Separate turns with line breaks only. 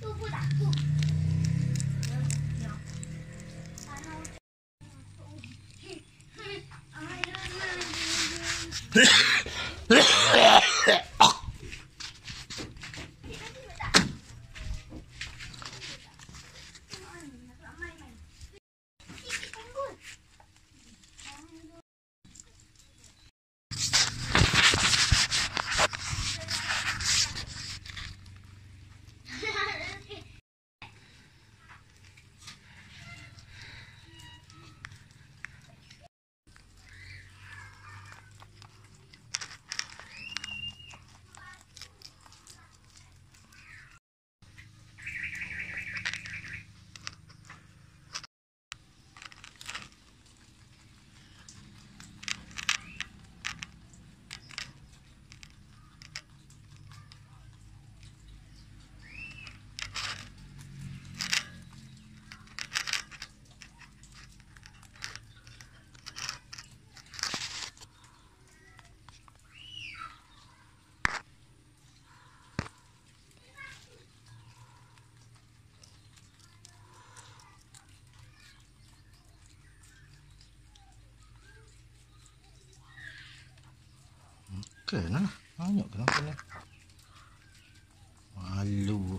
都不打不。
Kena lah. Banyak kena kena. Malu.